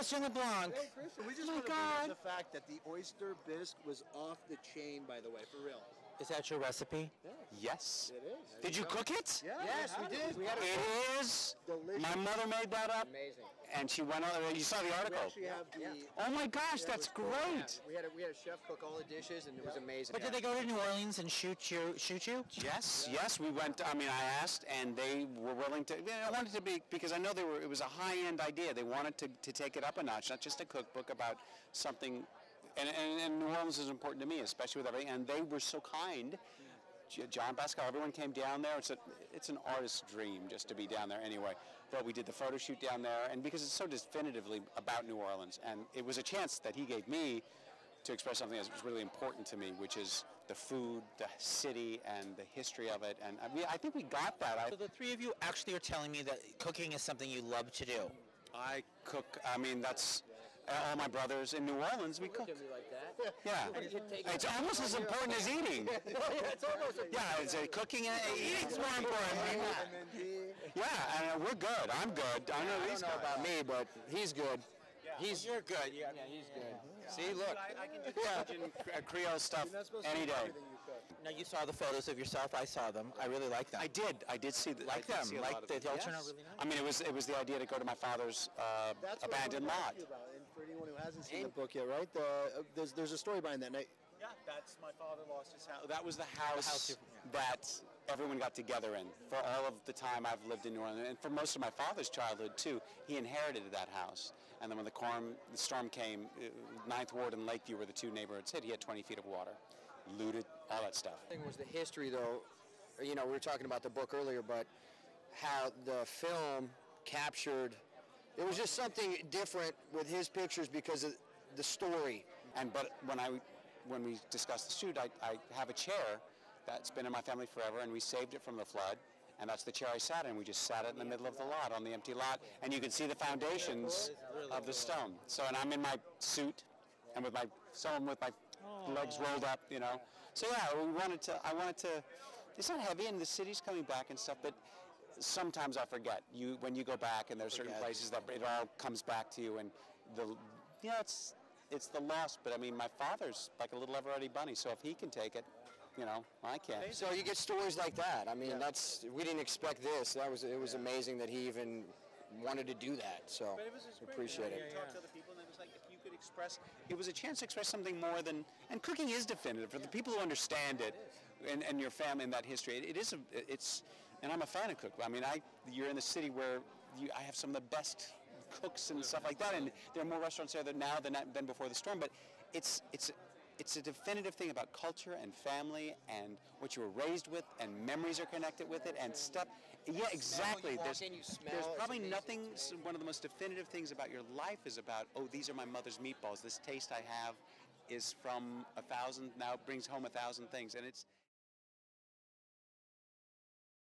Christian LeBlanc. Hey, Christian, we just My want to God. bring up the fact that the oyster bisque was off the chain, by the way, for real. Is that your recipe? Yes. It is. Did you cook it? Yeah, Yes, we did. We had a It is. Delicious. My mother made that up, amazing. and she went on. You saw the article. actually have the. Oh my gosh, that's was cool. great. We had a, we had a chef cook all the dishes, and it was amazing. But did they go to New Orleans and shoot you? Shoot you? Yes, yes, we went. I mean, I asked, and they were willing to. yeah, I wanted to be because I know they were. It was a high-end idea. They wanted to, to take it up a notch, not just a cookbook about something. And, and, and New Orleans is important to me, especially with everything. And they were so kind. J- John Pascal, everyone came down there. It's a, it's an artist's dream just to be down there anyway. But we did the photo shoot down there, and because it's so definitively about New Orleans, and it was a chance that he gave me to express something that was really important to me, which is the food, the city, and the history of it. And I, mean, I think we got that. So the three of you actually are telling me that cooking is something you love to do. I cook. I mean, that's uh, all my brothers in New Orleans. We cook. Look at me like that. Yeah, it's almost as important as eating. it's almost Yeah, it's uh, cooking and eating's more important. And then the. Yeah, and we're good. I'm good. I know he's don't about me, but he's good. He's you're good. Yeah. Yeah, he's good. See, look. I, I can do Cajun Creole stuff You're not supposed any eat day. everything you cook. Now you saw the photos of yourself. I saw them. I really like them. I did. I did see the, Like I them, see like lot of they- all turn out Yes. really nice. I mean, it was it was the idea to go to my father's uh, abandoned lot. to about. And for anyone who hasn't seen the book yet, right? The, uh, there's, there's a story behind that. Now, Yeah, that's my father lost his house. That was the house, house yeah. that everyone got together in for all of the time I've lived in New Orleans, and for most of my father's childhood too. He inherited that house, and then when the, storm, the storm came, uh, Ninth Ward and Lakeview were the two neighborhoods hit. He had 20 feet of water, looted, all that stuff. thing was the history, though. You know, we were talking about the book earlier, but how the film captured. It was just something different with his pictures because of the story. And but when I when we discussed the shoot, I, I have a chair that's been in my family forever, and we saved it from the flood. And that's the chair I sat in. We just sat it in the middle of the lot, on the empty lot, and you can see the foundations of the stone. So, and I'm in my suit, and with my so I'm with my legs rolled up, you know. So yeah, we wanted to. I wanted to. It's not heavy, and the city's coming back and stuff, but sometimes I forget. You when you go back, and there's certain Forget. places that it all comes back to you, and the yeah, it's it's the loss. But I mean, my father's like a little Eveready bunny, so if he can take it, you know, I can't. So you get stories like that. I mean, that's we didn't expect this. That was it was amazing that he even wanted to do that. So But it was appreciate you know, it. You talk to other people, and it was like if you could express, it was a chance to express something more than. And cooking is definitive for the people who understand it, and, and your family and that history. It, it is a, it's, and I'm a fan of cook. I mean, I you're in the city where you, I have some of the best cooks and stuff like that, and there are more restaurants there than now than than before the storm. But it's it's. It's a definitive thing about culture and family and what you were raised with, and memories are connected with it, and stuff. Yeah, exactly. There's, in, smell, there's probably nothing one of the most definitive things about your life is about oh these are my mother's meatballs this taste i have is from a thousand now brings home a thousand things and it's